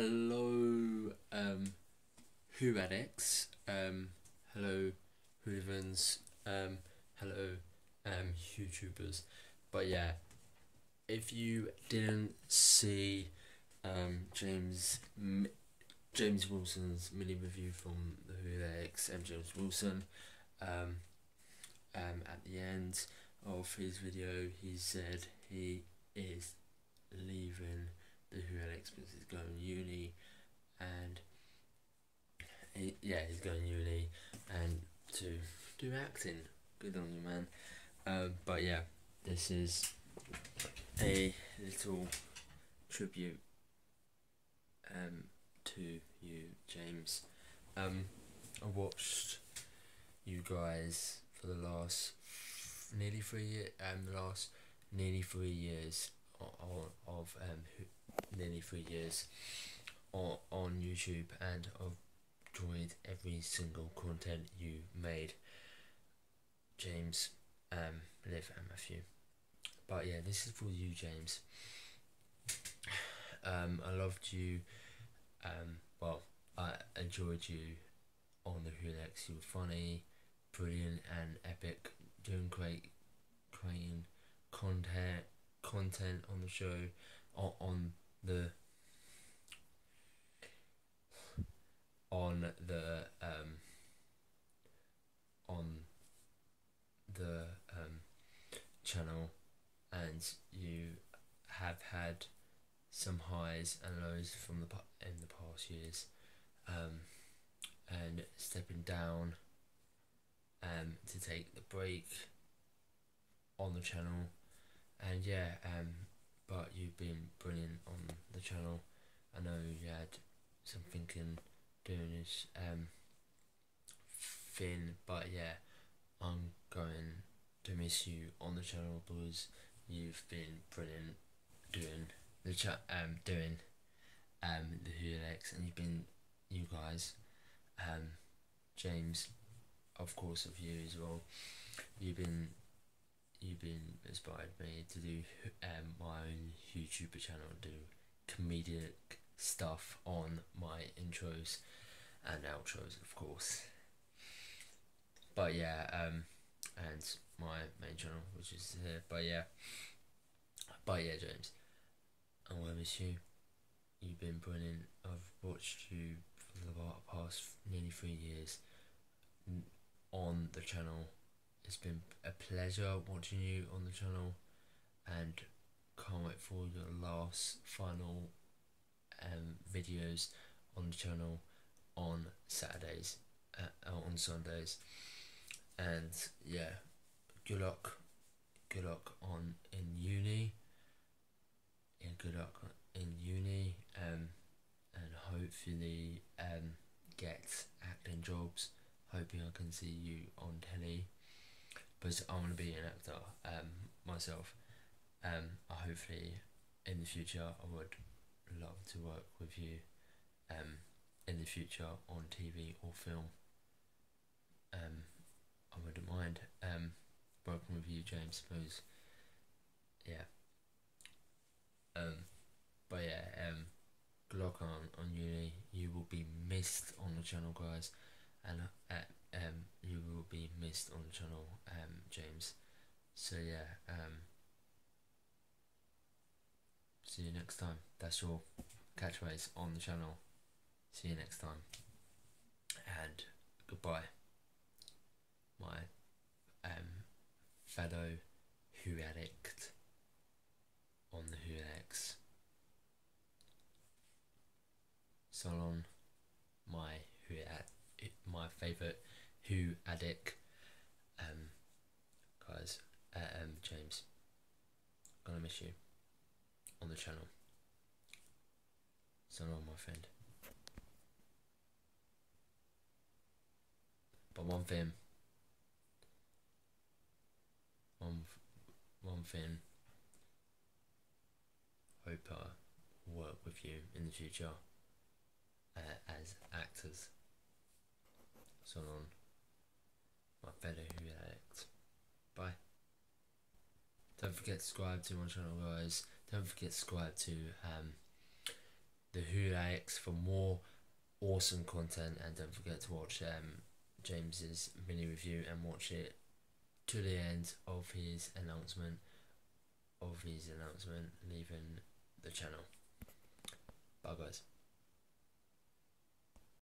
hello, um, Who Addicts, um, hello, Whovians, um, hello, um, YouTubers. But yeah, if you didn't see, um, James, M- James Wilson's mini review from the Who Addicts and James Wilson, um, um, at the end of his video, he said he is leaving he's going uni and he, yeah, he's going uni and to do acting. Good on you, man. Um, but yeah, this is a little tribute um, to you, James. Um, I watched you guys for the last nearly three years, um, the last nearly three years of, of um, nearly three years on, on YouTube and I've enjoyed every single content you made. James, um, Liv and Matthew. But yeah, this is for you, James. Um, I loved you. Um, well, I enjoyed you on the Who Addicts. You were funny, brilliant, and epic. Doing great, creating content, content on the show, on, on the on the um, on the um, channel and you have had some highs and lows from the in the past years um, and stepping down um, to take the break on the channel and yeah um, but you've been the channel. I know you had some thinking doing this um, thing but yeah I'm going to miss you on the channel because you've been brilliant doing the chat um doing um the Who Addicts and you've been you guys um James of course of you as well. You've been you've been inspired me to do um my own YouTube channel do comedic stuff on my intros and outros of course. But yeah um and my main channel which is here. But yeah. But yeah James I to miss you. You've been brilliant. I've watched you for the past nearly three years. On the channel. It's been a pleasure watching you on the channel. And can't wait for your last final um, videos on the channel on Saturdays uh, on Sundays. And yeah good luck good luck on in uni. Yeah good luck in uni um and hopefully um get acting jobs. Hoping I can see you on telly. But I want to be an actor um myself um hopefully in the future I would love to work with you um in the future on TV or film um I wouldn't mind um, working with you, James. Suppose, yeah. Um, but yeah, um, good luck on on uni. You will be missed on the channel, guys, and uh, um, you will be missed on the channel, um, James. So yeah, um, see you next time. That's your catchphrase on the channel. See you next time, and goodbye my um, fellow Who addict on the Who Addicts. Salon, my Who my favourite Who addict. Um, guys, uh, um, James, gonna miss you on the channel. Salon, my friend. But one thing one one thing. Hope I work with you in the future uh, as actors. So on my fellow who act. Bye. Don't forget to subscribe to my channel guys. Don't forget to subscribe to um the Who Addicts for more awesome content, and don't forget to watch um, James's mini review and watch it to the end of his announcement of his announcement leaving the channel. Bye guys.